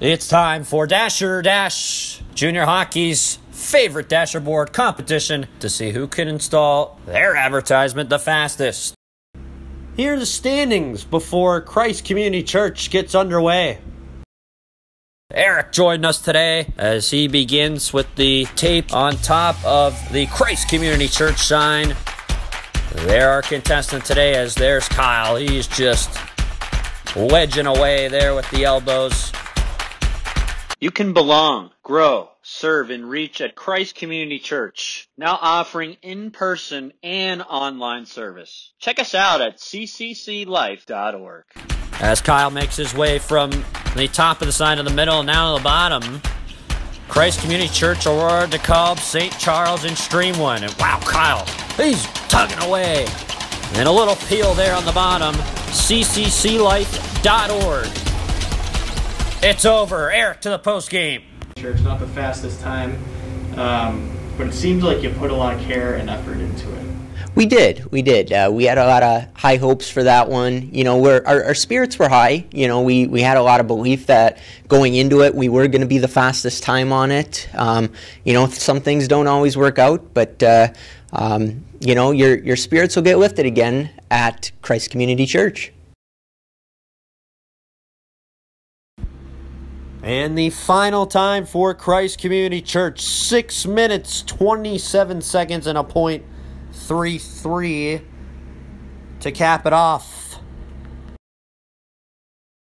It's time for Dasher Dash, junior hockey's favorite Dasher board competition to see who can install their advertisement the fastest. Here are the standings before Christ Community Church gets underway. Eric joined us today as he begins with the tape on top of the Christ Community Church sign. There our contestant today as there's Kyle. He's just wedging away there with the elbows. You can belong, grow, serve, and reach at Christ Community Church, now offering in-person and online service. Check us out at ccclife.org. As Kyle makes his way from the top of the sign to the middle and now to the bottom, Christ Community Church, Aurora, DeKalb, St. Charles, and Streamwood. And wow, Kyle, he's tugging away. And a little peel there on the bottom, ccclife.org. It's over. Eric to the post game. Sure, it's not the fastest time, um, but it seems like you put a lot of care and effort into it. We did, we did. Uh, we had a lot of high hopes for that one. You know, we're, our, our spirits were high. You know, we, we had a lot of belief that going into it, we were going to be the fastest time on it. Um, you know, some things don't always work out, but uh, um, you know, your your spirits will get lifted again at Christ Community Church. And the final time for Christ Community Church, 6 minutes, 27 seconds, and a point three three to cap it off.